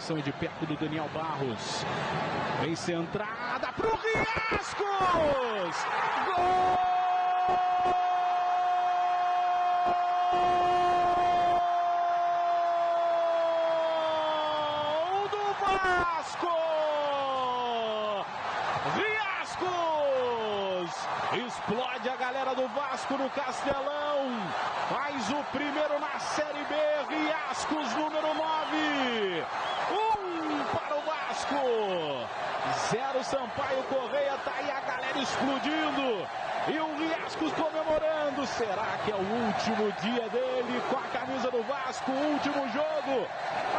marcação de perto do Daniel Barros. Vem centrada pro Riascos! Gol! do Vasco! Riascos! Explode a galera do Vasco no Castelão. Faz o primeiro na Série B. Riascos, número 9. Vasco. Zero Sampaio Correia. Tá aí a galera explodindo. E o Riascos comemorando. Será que é o último dia dele com a camisa do Vasco? Último jogo.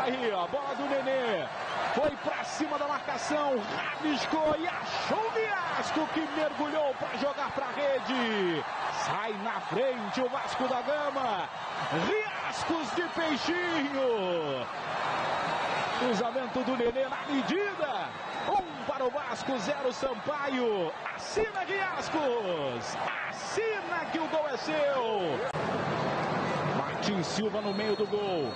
Aí, ó, bola do Nenê. Foi pra cima da marcação, rabiscou e achou o Riasco que mergulhou para jogar pra rede. Sai na frente o Vasco da Gama. Riascos de peixinho. Cruzamento do Nenê na medida. Um para o Vasco, zero Sampaio. Assina Riascos. Assina que o gol é seu. Martin Silva no meio do gol.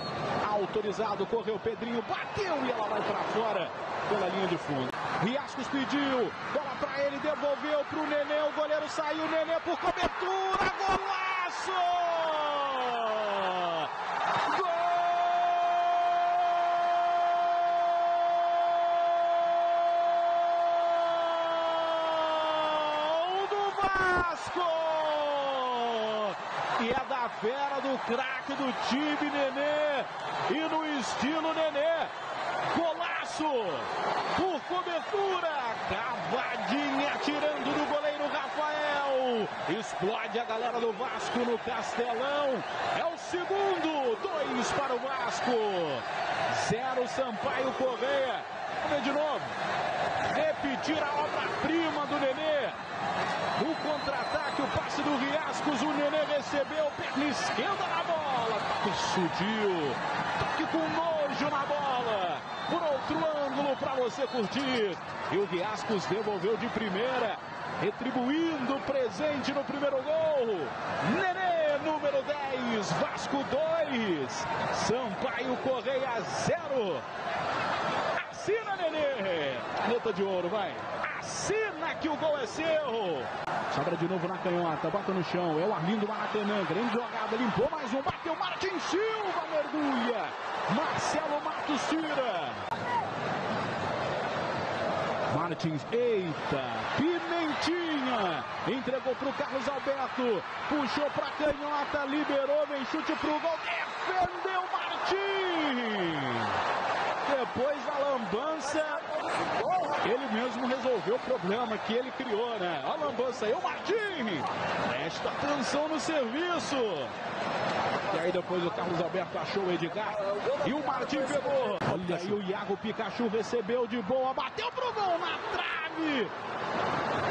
Autorizado, correu Pedrinho, bateu e ela vai para fora pela linha de fundo. Riascos pediu, bola para ele, devolveu para o Nenê, o goleiro saiu, Nenê por cobertura, golaço! Gol do Vasco! E é da fera do craque do time Nenê e no estilo Nenê. Golaço por cobertura, cavadinha tirando do goleiro Rafael. Explode a galera do Vasco no Castelão. É o segundo, dois para o Vasco. Zero Sampaio Correia. Vamos ver de novo. Repetir a obra-prima do Nenê. No contra-ataque, o passe do Riascos, o Nenê recebeu, perna esquerda na bola. Toque sutil, toque com nojo na bola. Por outro ângulo para você curtir. E o Riascos devolveu de primeira, retribuindo o presente no primeiro gol. Nenê, número 10, Vasco 2, Sampaio Correia 0. Assina, Nenê. Caneta de ouro, vai. Assina que o gol é seu. Sobra de novo na canhota, bota no chão. É o Arlindo Maracanã. Grande jogada, limpou mais um. Bateu Martin Silva, mergulha. Marcelo Matos tira. Martins, eita, Pimentinha, entregou para o Carlos Alberto, puxou para canhota, liberou, vem chute para o gol, defendeu Martins. Depois da lambança, ele mesmo resolveu o problema que ele criou, né? A lambança aí, o Martins, presta atenção no serviço. E aí depois o Carlos Alberto achou o Edgar e o Martim pegou. Olha aí o Iago Pikachu recebeu de boa, bateu pro gol na trave.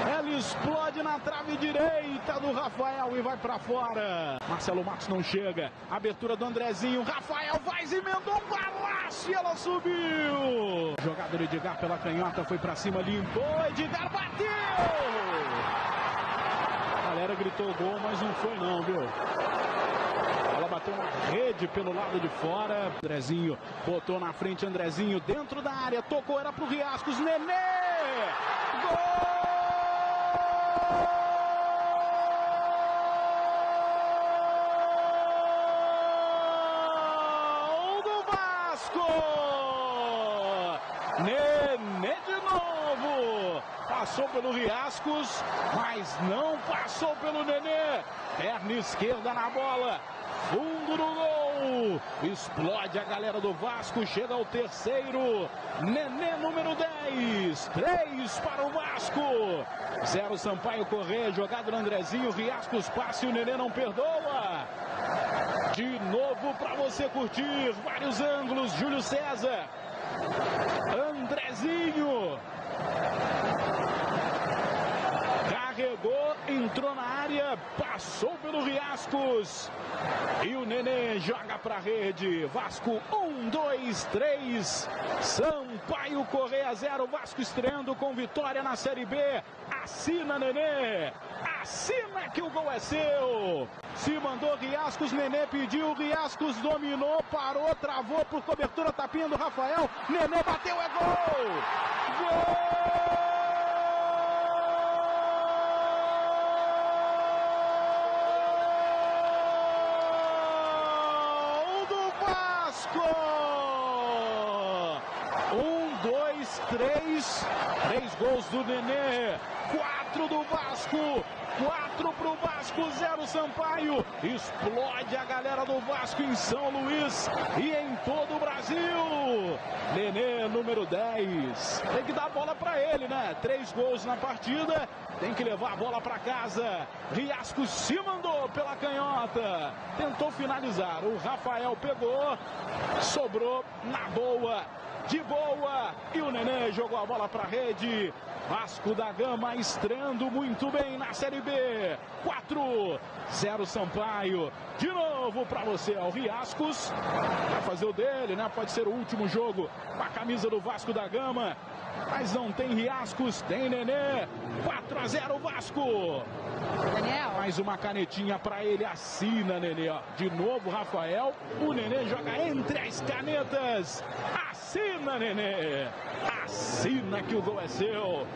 Ela explode na trave direita do Rafael e vai para fora. Marcelo Matos não chega. Abertura do Andrezinho. Rafael vai e emendou um balaço e ela subiu. Jogada do Edgar pela canhota foi para cima, limpou. Edgar bateu. A galera gritou gol, mas não foi não, viu? Ela bateu na rede pelo lado de fora. Andrezinho botou na frente Andrezinho dentro da área. Tocou, era pro Riascos. Nenê! Gol do Vasco! Nenê de novo! Passou pelo Riascos, mas não passou pelo Nenê. Perna esquerda na bola. Fundo do gol. Explode a galera do Vasco. Chega ao terceiro. Nenê número 10. 3 para o Vasco. Zero Sampaio Correia. Jogado no Andrezinho. Riascos passe. O Nenê não perdoa. De novo para você curtir. Vários ângulos. Júlio César. Andrezinho. carregou, entrou na área, passou pelo Riascos. E o Nenê joga pra rede. Vasco 1, 2, 3. Sampaio Correia 0. Vasco estreando com vitória na Série B. Assina Nenê. Assina que o gol é seu. Se mandou Riascos, Nenê pediu, Riascos dominou, parou, travou por cobertura, tapinha do Rafael. Nenê bateu, é gol! Gol! Um, dois, três. Três gols do Nenê. Quatro do Vasco. Quatro pro Vasco, zero Sampaio. Explode a galera do Vasco em São Luís e em todo o Brasil. Nenê, número 10. Tem que dar bola para ele, né? Três gols na partida. Tem que levar a bola para casa. Riasco se mandou pela canhota. Tentou finalizar. O Rafael pegou. Sobrou na boa de boa. E o Nenê jogou a bola para a rede. Vasco da Gama estreando muito bem na Série B. 4, 0 Sampaio. De novo para você, o Riascos. Vai fazer o dele, né? Pode ser o último jogo com a camisa do Vasco da Gama. Mas não tem Riascos, tem Nenê. 4 a 0 Vasco. Daniel. Mais uma canetinha para ele, assina Nenê. Ó. De novo Rafael, o Nenê joga entre as canetas. Assina Nenê. Assina que o gol é seu.